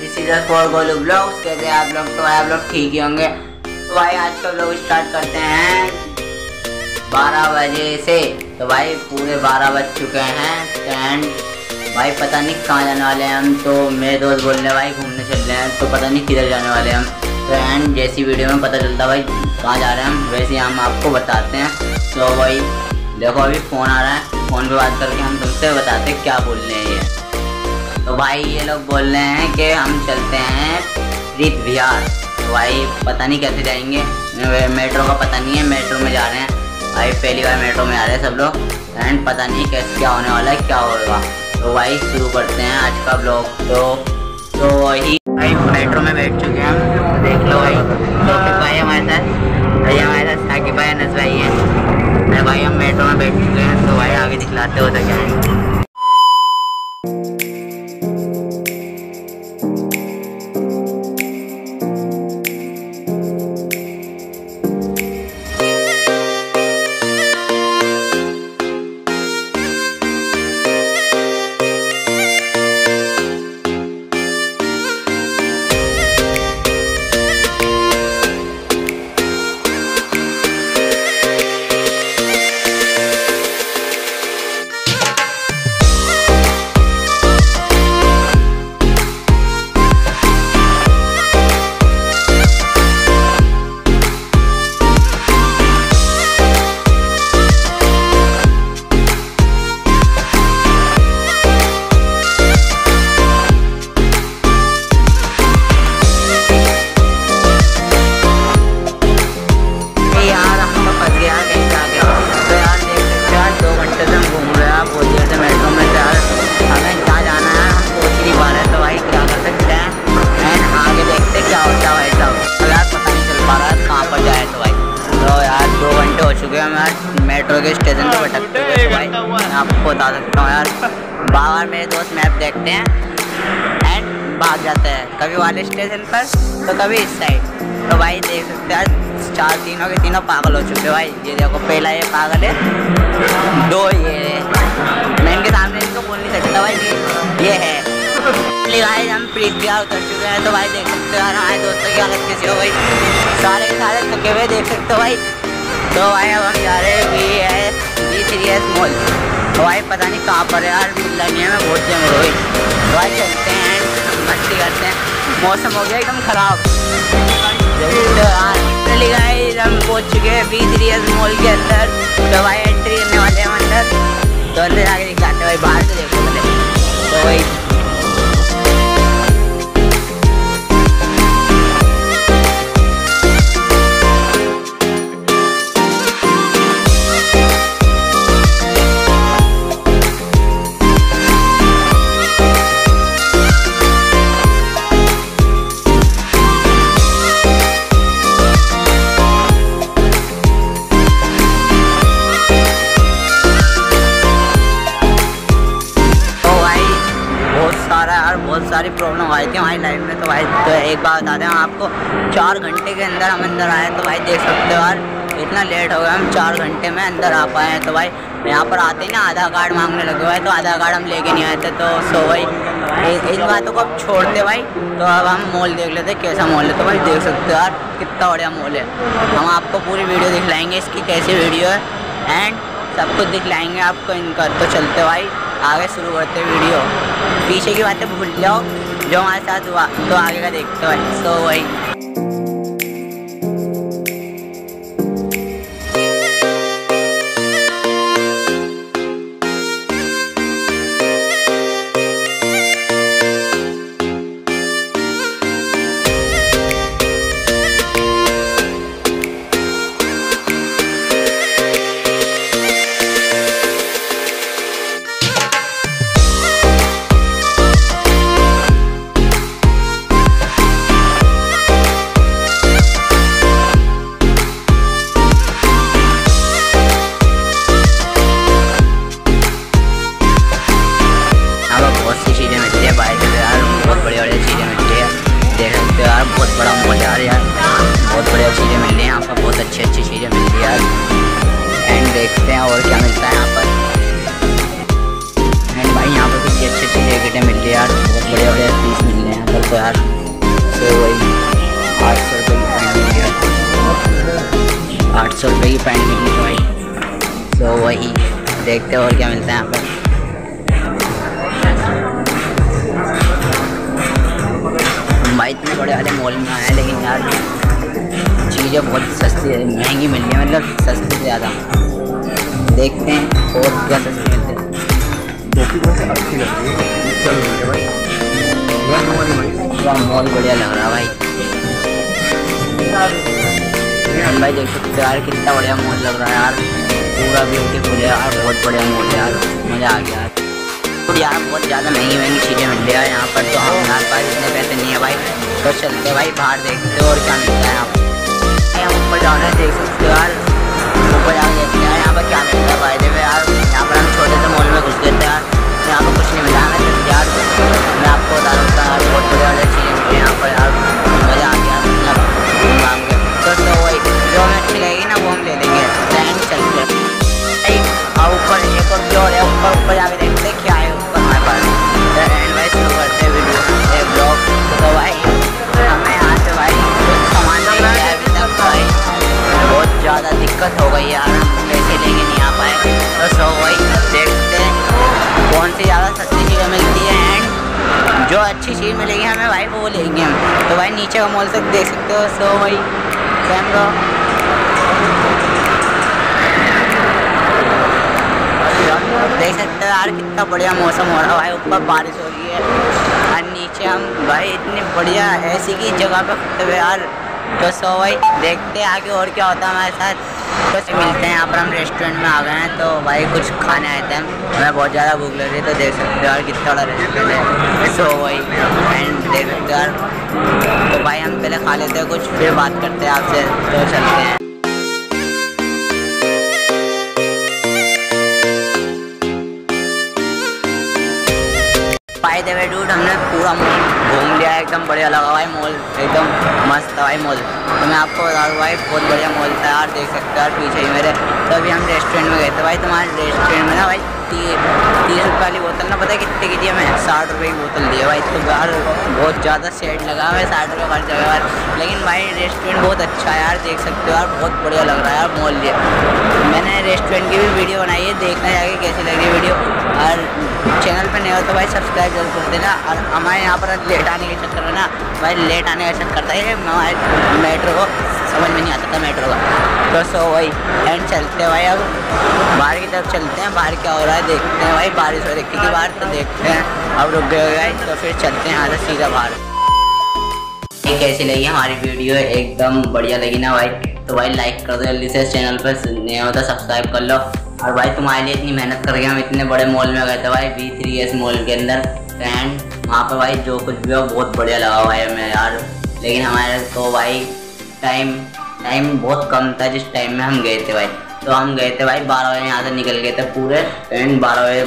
This is for Golu blogs कहते हैं आप लोग? तो आप लोग ठीक ही होंगे। तो भाई, आज का ब्लॉग स्टार्ट करते हैं 12 बजे से। तो भाई, पूरे 12 बज चुके हैं। एंड भाई, पता नहीं कहाँ जाने वाले हैं हम। तो मेरे दोस्त बोल रहे हैं, भाई, घूमने चल रहे हैं। तो पता नहीं किधर जाने वाले हम। तो एंड जैसी वीडियो में पता चलता भाई, कहाँ जा रहे हैं हम? वैसे हम आपको बताते हैं। तो भाई, देखो, अभी फ़ोन आ रहा है। फ़ोन पे बात करके हम तुमसे बताते क्या बोल रहे हैं ये। तो भाई ये लोग बोल रहे हैं कि हम चलते हैं प्रीत बिहार। तो भाई पता नहीं कैसे जाएँगे। मेट्रो का पता नहीं है, मेट्रो में जा रहे हैं। भाई पहली बार मेट्रो में आ रहे हैं सब लोग। एंड पता नहीं कैसे क्या होने वाला है, क्या होगा। तो भाई शुरू करते हैं आज का ब्लॉग। तो तो वही भाई मेट्रो में बैठ चुके हैं। हम देख लो भाई। तो भाई हमारे साथ, भाई हमारे साथ साकिब भाई, अनस भाई हैं। भाई, हम मेट्रो में बैठ चुके हैं तो भाई आगे दिखलाते हो तो क्या है? आपको बता सकता हूँ यार। बाहर मेरे दोस्त मैप देखते हैं एंड भाग जाते हैं। कभी वाले स्टेशन पर तो कभी इस साइड तो भाई देख सकते हैं, चार तीनों के तीनों पागल हो चुके भाई। ये देखो, पहला ये पागल है, दो ये मैं इनके सामने इनको बोल नहीं सकता भाई, ये ये है। भाई हम प्रीत बिहार उतर चुके हैं तो भाई देख सकते हो हमारे दोस्तों की हालत कैसी हो गई। सारे सारे थके हुए देख सकते हो भाई। तो भाई अब हम जा रहे हैं वी है वी थ्री एस मॉल भाई पता नहीं कहाँ पर यार मिलता नहीं है मैं बहुत जम रही भाई चलते हैं, मस्ती करते हैं। मौसम हो गया एकदम ख़राब। चली गए हम पहुँच चुके हैं बी रियल मॉल के अंदर। तो भाई एंट्री करने वाले हैं अंदर। तो अंदर आके दिखाते भाई, बाहर से देखो तो भाई चार घंटे के अंदर हम अंदर आए तो भाई देख सकते हो यार, इतना लेट हो गया, हम चार घंटे में अंदर आ पाए हैं तो भाई यहाँ पर आते ही ना आधार कार्ड मांगने लगे हुए तो आधार कार्ड हम लेके नहीं आए थे तो सो भाई इन बातों को अब छोड़ते भाई तो अब हम मॉल देख लेते कैसा मॉल है तो भाई देख सकते हो यार, कितना बढ़िया मॉल है। हम आपको पूरी वीडियो दिखलाएँगे, इसकी कैसी वीडियो है एंड सब कुछ दिखलाएँगे आपको इनका तो चलते भाई, आगे शुरू करते वीडियो पीछे की बातें भूल जाओ, जो हमारे साथ हुआ तो आगे का देखते भाई सो वही यार तो वही आठ सौ रुपये की पैंट मिली आठ सौ रुपये की पैंट मिली तो भाई तो वही देखते और क्या मिलता है यहाँ पर। भाई इतने बड़े वाले मॉल में आए लेकिन यार चीज़ें बहुत सस्ती महँगी मिल रही है मतलब सस्ती से ज़्यादा। देखते हैं और क्या सस्ती मिलती है। अच्छी लगती है भाई। पूरा मॉल बढ़िया लग रहा है भाई भाई देख सकते यार कितना बढ़िया मॉल लग रहा है यार पूरा ब्यूटीफुल है यार बहुत बढ़िया मॉल है यार मज़ा आ गया तो यार बहुत ज़्यादा महँगी महँगी चीज़ें मिल रही है यहाँ पर तो हम हमारे पास इतने पैसे नहीं है भाई तो चलते भाई बाहर देखते हो और क्या मिलता है हम ऊपर जा रहे हैं देख सकते हो यार ऊपर देखते अच्छी चीज़ मिलेगी, हमें भाई वो लेंगे हम। तो भाई नीचे का मॉल तक देख सकते हो सो वही कैमरा देख सकते हो यार कितना बढ़िया मौसम हो रहा है भाई, ऊपर बारिश हो रही है। और नीचे हम, भाई इतनी बढ़िया ऐसी की जगह पे खड़े हुए यार। तो सो भाई, देखते हैं आगे और क्या होता है हमारे साथ। कुछ मिलते हैं, यहाँ पर हम रेस्टोरेंट में आ गए हैं तो भाई कुछ खाने आए थे हमें। बहुत ज़्यादा भूख लग रही है तो देख सकते हो यार कितना बड़ा रेस्टोरेंट है। सो भाई एंड यार। तो भाई हम पहले खा लेते हैं कुछ, फिर बात करते हैं आपसे। तो चलते हैं। फ़ायदे में डूड हमने पूरा मॉल घूम लिया एकदम बढ़िया लगा भाई मॉल एकदम मस्त था भाई मॉल तो मैं आपको बता दूँ भाई, बहुत बढ़िया मॉल था यार। देख सकते हो यार, पीछे ही मेरे। तो अभी हम रेस्टोरेंट में गए थे भाई। तुम्हारे रेस्टोरेंट में ना भाई तीस रुपये वाली बोतल ना, पता है कितने की दी हमें साठ रुपये की बोतल दी है भाई तो यार बहुत ज़्यादा सेट लगा हुआ है, साठ रुपये खर्च हो यार लेकिन भाई रेस्टोरेंट बहुत अच्छा है यार, देख सकते हो यार, बहुत बढ़िया लग रहा है यार मॉल ये। मैंने रेस्टोरेंट की भी वीडियो बनाई है, देखना जाके कैसी लग रही है वीडियो और चैनल पर नहीं हो तो भाई सब्सक्राइब ज़रूर कर देना। और हमारे यहाँ पर लेट आने के चक्कर में ना, भाई लेट आने का चक्कर था ये मेट्रो को, समझ में नहीं आता था मेट्रो का। तो सो वही एंड चलते हैं भाई अब। बाहर की तरफ़ चलते हैं, बाहर क्या हो रहा है देखते हैं भाई। बारिश हो रही है बाहर तो देखते हैं। अब रुक गए भाई तो फिर चलते हैं यहाँ सीधा बाहर। ये कैसी लगी हमारी वीडियो? एकदम बढ़िया लगी ना भाई? तो भाई लाइक कर दो जल्दी से चैनल पर। नहीं होता सब्सक्राइब कर लो। और भाई तुम्हारे लिए इतनी मेहनत करके हम इतने बड़े मॉल में गए थे भाई बी थ्री एस मॉल के अंदर। एंड वहाँ पर भाई जो कुछ भी हो, बहुत बढ़िया लगा भाई हमें यार। लेकिन हमारे तो भाई टाइम टाइम बहुत कम था जिस टाइम में हम गए थे भाई। तो हम गए थे भाई बारह बजे यहाँ से निकल गए थे पूरे एंड बारह बजे,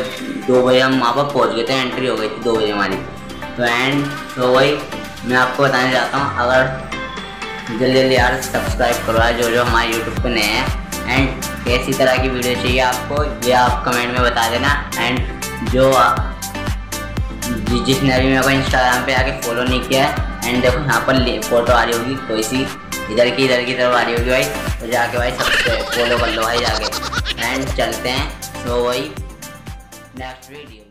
दो बजे हम वहाँ पर पहुँच गए थे एंट्री हो गई थी दो बजे हमारी। तो एंड तो वही मैं आपको बताना चाहता हूँ, अगर जल्दी जल्दी यार सब्सक्राइब करो जो जो हमारे यूट्यूब पे नए हैं एंड कैसी तरह की वीडियो चाहिए आपको, ये आप कमेंट में बता देना एंड जो जिसने अभी मेरे को इंस्टाग्राम पे आके फॉलो नहीं किया है एंड देखो यहाँ पर फ़ोटो आ रही होगी तो इसी इधर की इधर की तरफ़ आ रही होगी भाई। तो जाके भाई सबसे फॉलो कर लो भाई जाके। एंड चलते हैं। तो वही नेक्स्ट वीडियो